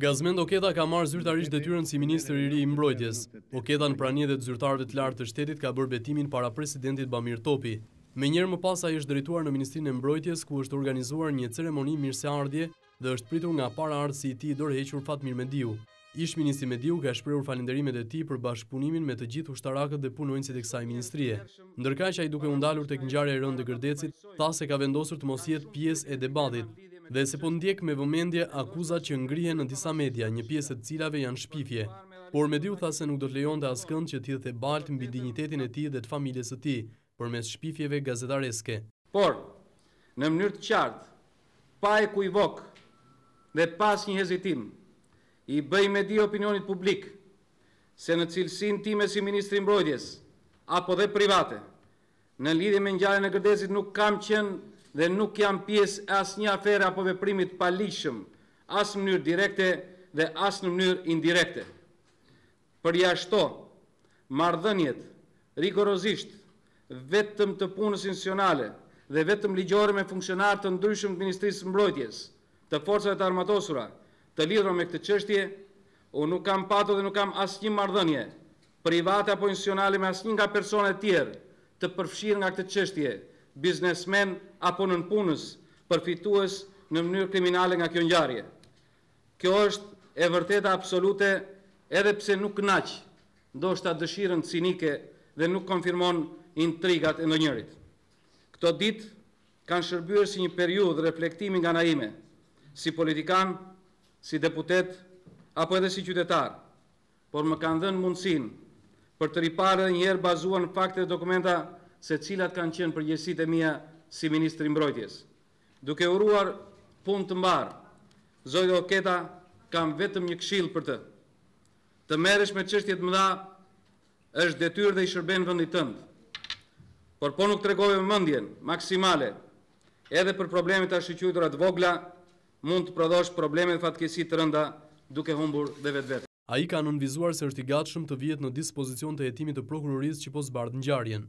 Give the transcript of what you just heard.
Gazmend Oketa ka marrë zyrtarisht detyrën si ministër i ri i mbrojtjes. Oketa në prani edhe të zyrtarëve të lartë të shtetit ka bërë betimin para presidentit Bamir Topi. Menjëherë më pas ai është drejtuar në Ministrinë e Mbrojtjes, ku është organizuar një ceremoni mirëseardhje dhe është pritur nga paraardhësi i tij i dorëhequr Fatmir Mediu. Ish-ministri Mediu ka shprehur falënderimet e tij për bashkëpunimin me të gjithë ushtarakët dhe punonjësit e kësaj ministrie. Ndërkaq ai duke u ndalur tek ngjarja e rëndë e Gërdecit, tha se ka vendosur të mos jetë pjesë e debatit dhe se po ndjek me vëmendje akuzat që ngrihen në disa media, një pjesë e të cilave janë shpifje. Por Mediu tha se nuk do të lejonte askënd që të hidhte baltë mbi dinjitetin e tij dhe të familjes së tij, përmes shpifjeve gazetareske. Por, në mënyrë të qartë, pa ekuivok dhe pa asnjë hezitim, i bëj me di opinionit publik se në cilësinë time si Ministri i Mbrojtjes, apo dhe private, në lidhje me ngjarjen e Gërdecit nuk kam qenë dhe nuk jam pjesë e asnjë afere apo veprimi të paligjshëm, as në mënyrë direkte dhe as në mënyrë indirekte. Përjashto marrëdhëniet rigorozisht vetëm të punës institucionale dhe vetëm ligjore me funksionarë të ndryshëm të Ministrisë së Mbrojtjes, të Forcave të Armatosura, të lidhura me këtë çështje, unë nuk kam patur dhe nuk kam asnjë marrëdhënie private apo institucionale me asnjë nga personat e tjerë të përfshirë nga këtë çështje, biznesmenë apo nënpunës, përfitues në mënyrë kriminale nga kjo ngjarje. Kjo është e vërteta absolute edhe pse nuk kënaq ndoshta dëshirën cinike dhe nuk konfirmon intrigat e ndonjërit. Këto ditë kanë shërbyer si një periudhë reflektimi nga ana ime, si politikan, si deputet apo edhe si qytetar, por më kanë dhënë mundësinë për të riparë edhe njëherë bazuar në fakte dhe dokumenta se cilat kanë qenë përgjegjësitë e mia si ministri i Mbrojtjes, Duke uruar punë të mbarë zotit Oketa kam vetëm një këshillë për të. Të merresh me çështje të mëdha është detyrë dhe i shërben vendit tënd. Por po nuk tregove vëmendjen maksimale edhe për problemet e ashtuquajtura të vogla, mund të prodhosh probleme dhe fatkeqësi të rënda duke humbur dhe vetveten. Ai ka nënvizuar se është i gatshëm të vihet në dispozicion të hetimit të prokurorisë që po zbardh ngjarjen.